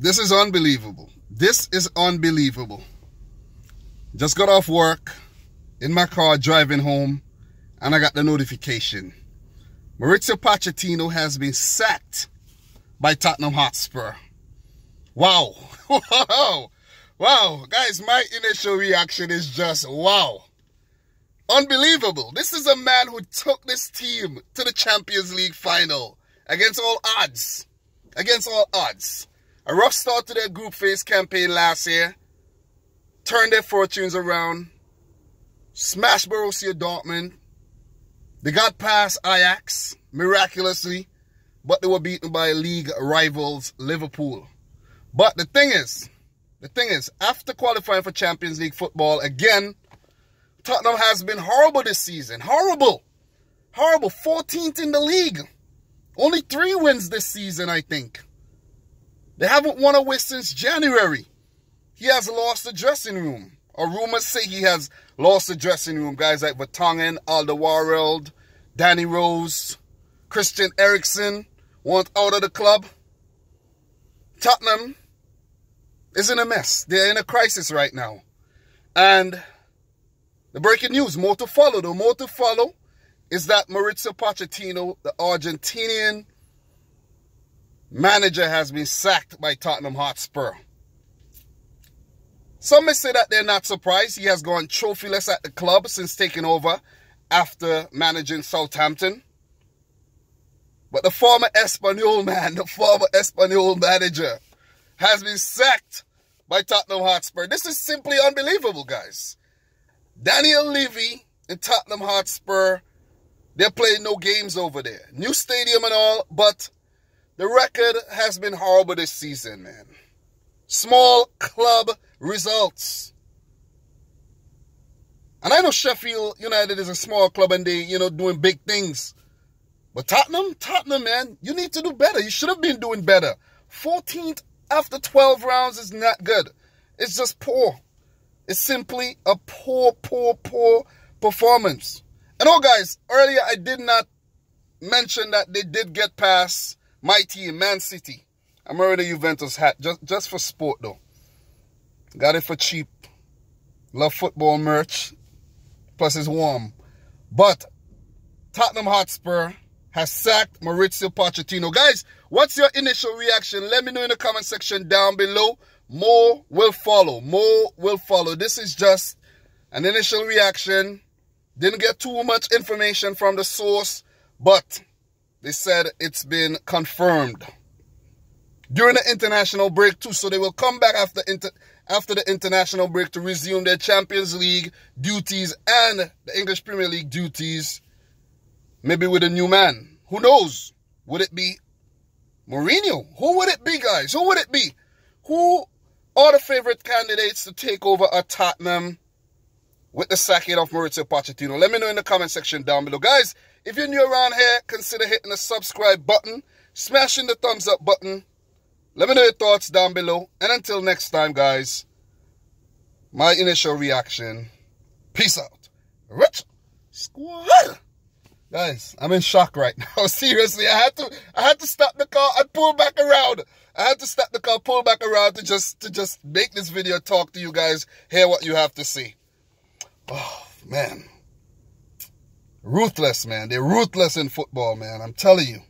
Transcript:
This is unbelievable. This is unbelievable. Just got off work in my car driving home and I got the notification. Mauricio Pochettino has been sacked by Tottenham Hotspur. Wow. Wow. Wow. Guys, my initial reaction is just wow. Unbelievable. This is a man who took this team to the Champions League final against all odds. Against all odds. A rough start to their group phase campaign last year. Turned their fortunes around. Smashed Borussia Dortmund. They got past Ajax miraculously, but they were beaten by league rivals Liverpool. But the thing is, the thing is, after qualifying for Champions League football again, Tottenham has been horrible this season. Horrible. Horrible. 14th in the league. Only three wins this season, I think. They haven't won away since January. He has lost the dressing room. Or rumors say he has lost the dressing room. Guys like Vertonghen, Alderweireld, Danny Rose, Christian Eriksen want out of the club. Tottenham is in a mess. They're in a crisis right now. And the breaking news, more to follow. The more to follow is that Mauricio Pochettino, the Argentinian manager, has been sacked by Tottenham Hotspur. Some may say that they're not surprised. He has gone trophyless at the club since taking over after managing Southampton. But the former Espanyol man, the former Espanyol manager, has been sacked by Tottenham Hotspur. This is simply unbelievable, guys. Daniel Levy and Tottenham Hotspur, they're playing no games over there. New stadium and all, but the record has been horrible this season, man. Small club results. And I know Sheffield United is a small club and they, you know, doing big things. But Tottenham, Tottenham, man, you need to do better. You should have been doing better. 14th after 12 rounds is not good. It's just poor. It's simply a poor, poor, poor performance. And oh, guys, earlier I did not mention that they did get past my team, Man City. I'm wearing a Juventus hat just, just for sport, though. Got it for cheap. Love football merch. Plus, it's warm. But Tottenham Hotspur has sacked Mauricio Pochettino. Guys, what's your initial reaction? Let me know in the comment section down below. More will follow. More will follow. This is just an initial reaction. Didn't get too much information from the source, but they said it's been confirmed during the international break too. So they will come back after inter after the international break to resume their Champions League duties and the English Premier League duties. Maybe with a new man. Who knows? Would it be Mourinho? Who would it be, guys? Who would it be? Who are the favorite candidates to take over at Tottenham with the sacking of Mauricio Pochettino? Let me know in the comment section down below. Guys, if you're new around here, consider hitting the subscribe button, smashing the thumbs up button. Let me know your thoughts down below. And until next time, guys, my initial reaction. Peace out. Rich squad. Guys, I'm in shock right now. Seriously, I had to I had to stop the car and pull back around. I had to stop the car, pull back around to just to just make this video talk to you guys, hear what you have to see. Oh man. Ruthless, man. They're ruthless in football, man. I'm telling you.